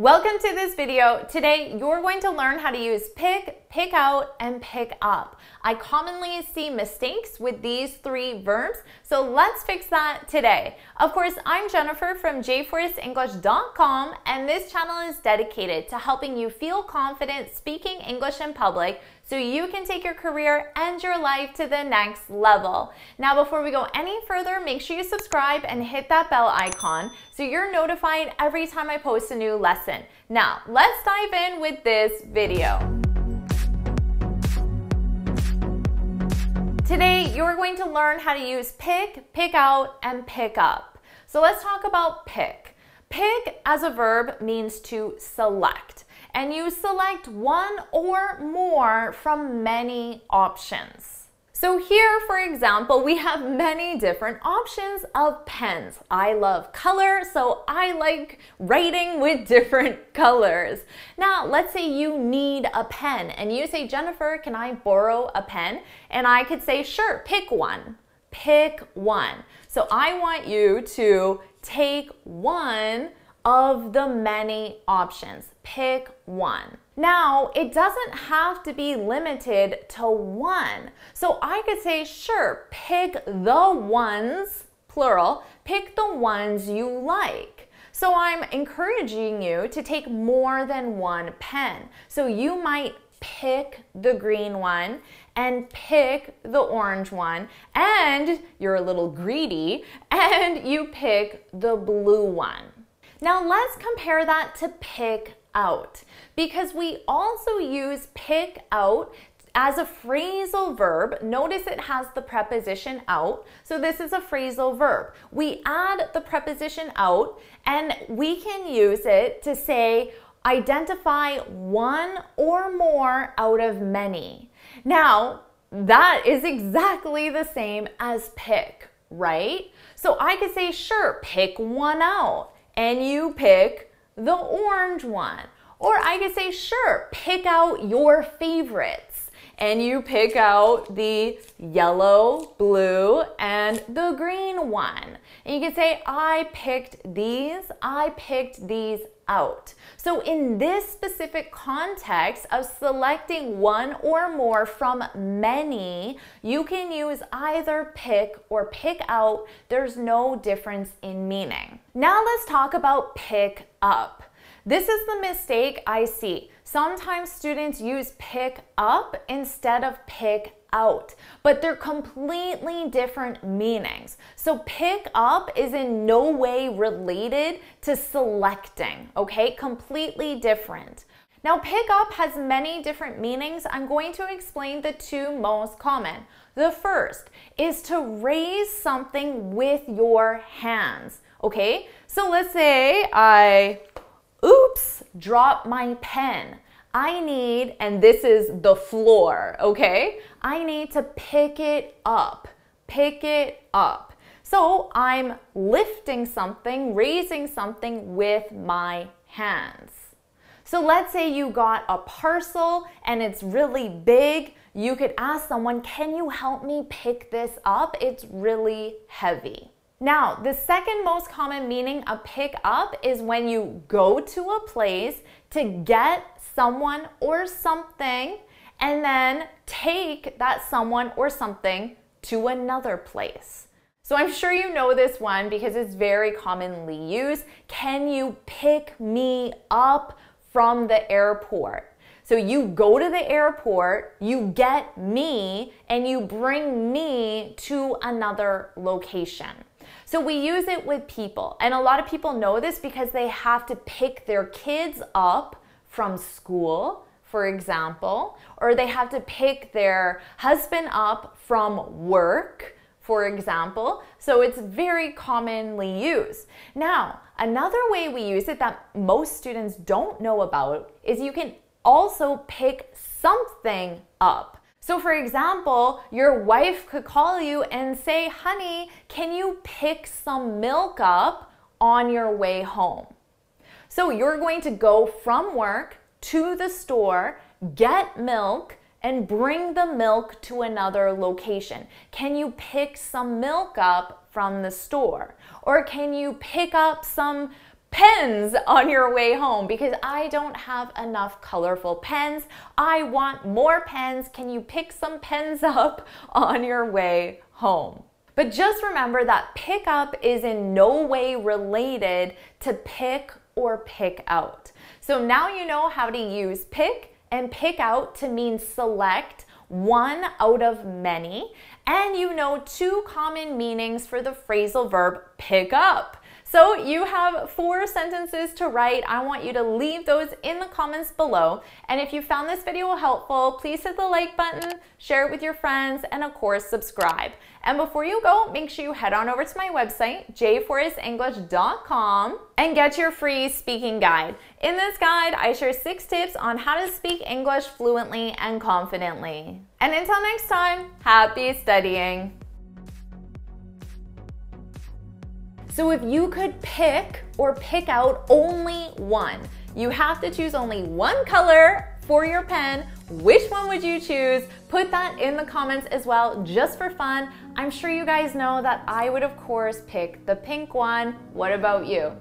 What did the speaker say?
Welcome to this video. Today, you're going to learn how to use pick, pick out, and pick up. I commonly see mistakes with these three verbs, so let's fix that today. Of course, I'm Jennifer from jforrestenglish.com, and this channel is dedicated to helping you feel confident speaking English in public so you can take your career and your life to the next level. Now, before we go any further, make sure you subscribe and hit that bell icon so you're notified every time I post a new lesson. Now, let's dive in with this video. Today, you're going to learn how to use pick, pick out, and pick up. So let's talk about pick. Pick as a verb means to select and you select one or more from many options. So here, for example, we have many different options of pens. I love color, so I like writing with different colors. Now, let's say you need a pen and you say, Jennifer, can I borrow a pen? And I could say, sure, pick one. Pick one. So I want you to take one of the many options. Pick one. Now, it doesn't have to be limited to one. So I could say, sure, pick the ones, plural, pick the ones you like. So I'm encouraging you to take more than one pen. So you might pick the green one and pick the orange one, and you're a little greedy, and you pick the blue one. Now let's compare that to pick out because we also use pick out as a phrasal verb. Notice it has the preposition out. So this is a phrasal verb. We add the preposition out and we can use it to say identify one or more out of many. Now, that is exactly the same as pick, right? So I could say, sure, pick one out and you pick the orange one. Or I could say, sure, pick out your favorites. And you pick out the yellow, blue, and the green one. And you can say, I picked these, I picked these out. So in this specific context of selecting one or more from many, you can use either pick or pick out. There's no difference in meaning. Now let's talk about pick up. This is the mistake I see. Sometimes students use pick up instead of pick out, but they're completely different meanings. So pick up is in no way related to selecting, okay? Completely different. Now, pick up has many different meanings. I'm going to explain the two most common. The first is to raise something with your hands, okay? So let's say I, oops, drop my pen. I need, and this is the floor, okay? I need to pick it up, pick it up. So I'm lifting something, raising something with my hands. So let's say you got a parcel and it's really big. You could ask someone, can you help me pick this up? It's really heavy. Now, the second most common meaning of pick up is when you go to a place to get someone or something and then take that someone or something to another place. So I'm sure you know this one because it's very commonly used. Can you pick me up from the airport? So you go to the airport, you get me, and you bring me to another location. So we use it with people. And a lot of people know this because they have to pick their kids up from school, for example, or they have to pick their husband up from work, for example. So it's very commonly used. Now, another way we use it that most students don't know about is you can also pick something up. So, for example, your wife could call you and say, Honey, can you pick some milk up on your way home? So, you're going to go from work to the store, get milk, and bring the milk to another location. Can you pick some milk up from the store? Or can you pick up some pens on your way home because I don't have enough colorful pens. I want more pens. Can you pick some pens up on your way home? But just remember that pick up is in no way related to pick or pick out. So now you know how to use pick and pick out to mean select one out of many, and you know two common meanings for the phrasal verb pick up. So you have four sentences to write. I want you to leave those in the comments below. And if you found this video helpful, please hit the like button, share it with your friends, and of course, subscribe. And before you go, make sure you head on over to my website, jforrestenglish.com, and get your free speaking guide. In this guide, I share six tips on how to speak English fluently and confidently. And until next time, happy studying! So if you could pick or pick out only one, you have to choose only one color for your pen. Which one would you choose? Put that in the comments as well, just for fun. I'm sure you guys know that I would, of course, pick the pink one. What about you?